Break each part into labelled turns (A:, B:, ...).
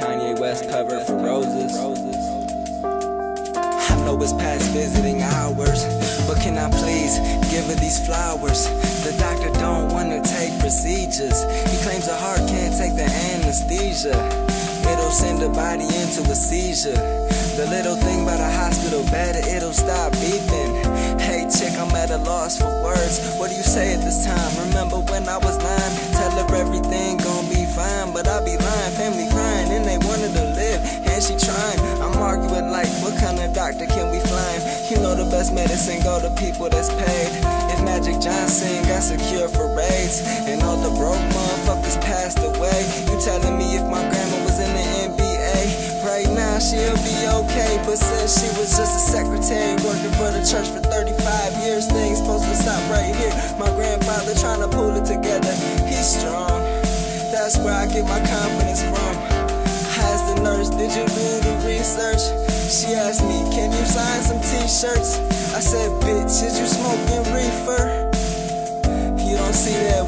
A: Kanye West cover for roses. I know it's past visiting hours, but can I please give her these flowers? The doctor don't wanna take procedures. He claims her heart can't take the anesthesia. It'll send her body into a seizure. The little thing by the hospital bed, it'll stop beeping. Hey chick, I'm at a loss for words. What do you say at this time? Remember when I was nine? Tell her everything gon' be best medicine go to people that's paid. If Magic Johnson got secure for AIDS, and all the broke motherfuckers passed away, you telling me if my grandma was in the NBA? Right now she'll be okay, but since she was just a secretary working for the church for 35 years, things supposed to stop right here. My grandfather trying to pull it together, he's strong. That's where I get my confidence from. As the nurse, did you do the research? She asked me, can you sign some t-shirts? I said, bitch, is you smoking reefer? You don't see that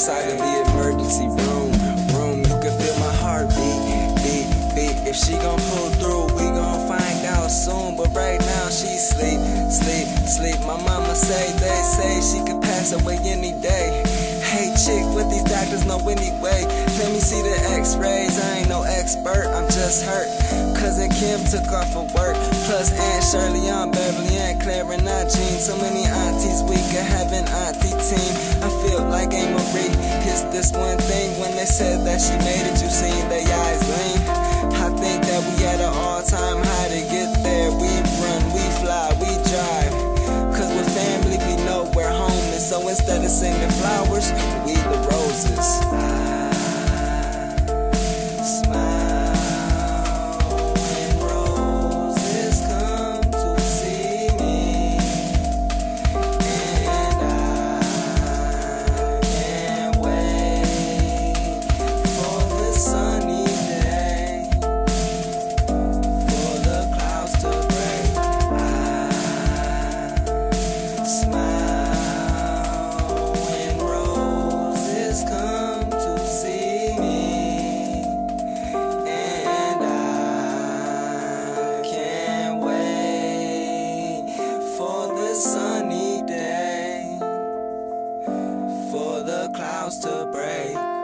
A: outside of the emergency room, room. You can feel my heartbeat, beat, beat. If she gon' pull through, we gon' find out soon. But right now she sleep, sleep, sleep. My mama say they say she could pass away any day. Hey chick, what these doctors know anyway? Let me see the x-rays, I ain't no expert, I'm just hurt. Cousin Kim took off for work. Plus Aunt Shirley, Aunt Beverly, Aunt Claire, and Aunt Jean. So many aunties, we could have an auntie team. Like Marie. It's this one thing when they said that she made it, to break.